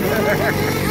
Ha, ha, ha.